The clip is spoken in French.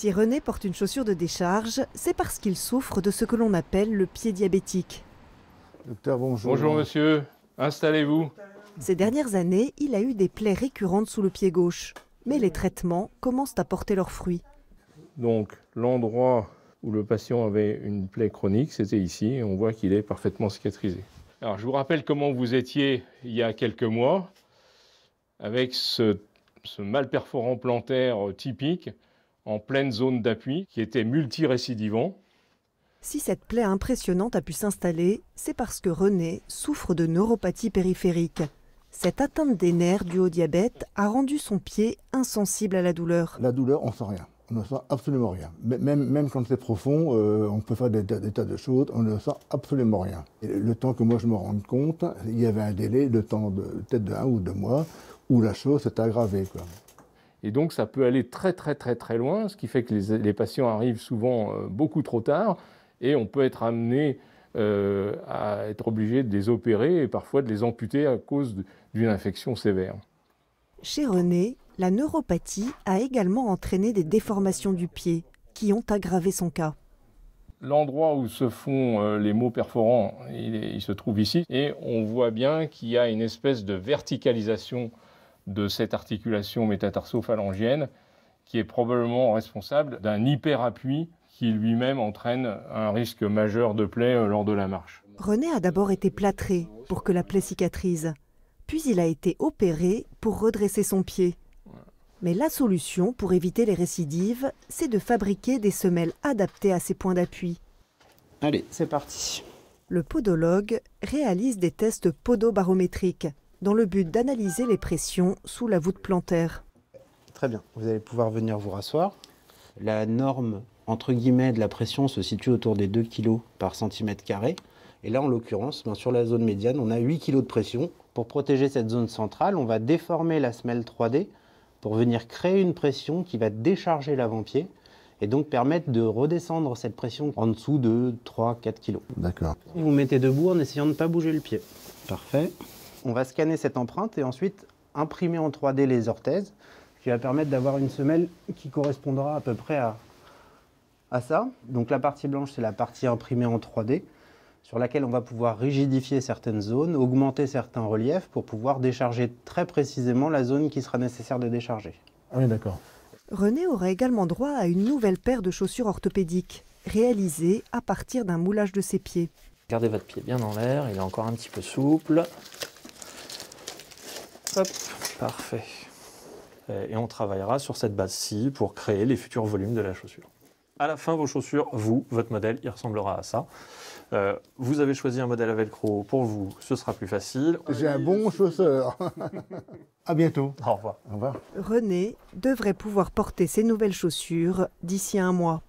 Si René porte une chaussure de décharge, c'est parce qu'il souffre de ce que l'on appelle le pied diabétique. Docteur, bonjour. Bonjour monsieur, installez-vous. Ces dernières années, il a eu des plaies récurrentes sous le pied gauche. Mais les traitements commencent à porter leurs fruits. Donc l'endroit où le patient avait une plaie chronique, c'était ici, et on voit qu'il est parfaitement cicatrisé. Alors je vous rappelle comment vous étiez il y a quelques mois, avec ce, ce mal perforant plantaire typique, en pleine zone d'appui, qui était multirécidivant. Si cette plaie impressionnante a pu s'installer, c'est parce que René souffre de neuropathie périphérique. Cette atteinte des nerfs due au diabète a rendu son pied insensible à la douleur. La douleur, on sent rien. On ne sent absolument rien. Même, même quand c'est profond, euh, on peut faire des, des, tas de choses, on ne sent absolument rien. Et le temps que moi je me rende compte, il y avait un délai de temps de peut-être de un ou deux mois où la chose s'est aggravée. Quoi. Et donc ça peut aller très très très très loin, ce qui fait que les, les patients arrivent souvent euh, beaucoup trop tard et on peut être amené euh, à être obligé de les opérer et parfois de les amputer à cause d'une infection sévère. Chez René, la neuropathie a également entraîné des déformations du pied qui ont aggravé son cas. L'endroit où se font euh, les maux perforants, il, il, se trouve ici, et on voit bien qu'il y a une espèce de verticalisation de cette articulation métatarsophalangienne qui est probablement responsable d'un hyperappui qui lui-même entraîne un risque majeur de plaie euh, lors de la marche. René a d'abord été plâtré pour que la plaie cicatrise, puis il a été opéré pour redresser son pied. Mais la solution pour éviter les récidives, c'est de fabriquer des semelles adaptées à ces points d'appui. Allez, c'est parti. Le podologue réalise des tests podobarométriques dans le but d'analyser les pressions sous la voûte plantaire. Très bien, vous allez pouvoir venir vous rasseoir. La norme entre guillemets de la pression se situe autour des 2 kg par centimètre carré. Et là, en l'occurrence, ben, sur la zone médiane, on a 8 kg de pression. Pour protéger cette zone centrale, on va déformer la semelle 3D pour venir créer une pression qui va décharger l'avant-pied et donc permettre de redescendre cette pression en dessous de 3-4 kg. D'accord. Vous mettez debout en essayant de ne pas bouger le pied. Parfait. On va scanner cette empreinte et ensuite imprimer en 3D les orthèses, qui va permettre d'avoir une semelle qui correspondra à peu près à, à ça. Donc la partie blanche, c'est la partie imprimée en 3D, sur laquelle on va pouvoir rigidifier certaines zones, augmenter certains reliefs pour pouvoir décharger très précisément la zone qui sera nécessaire de décharger. Ah oui, d'accord. René aura également droit à une nouvelle paire de chaussures orthopédiques, réalisée à partir d'un moulage de ses pieds. Gardez votre pied bien dans l'air, il est encore un petit peu souple. Hop, parfait. Et on travaillera sur cette base-ci pour créer les futurs volumes de la chaussure. À la fin, vos chaussures, vous, votre modèle, il ressemblera à ça. Euh, vous avez choisi un modèle à velcro pour vous, ce sera plus facile. J'ai un bon chausseur. à bientôt. Au revoir. Au revoir. René devrait pouvoir porter ses nouvelles chaussures d'ici un mois.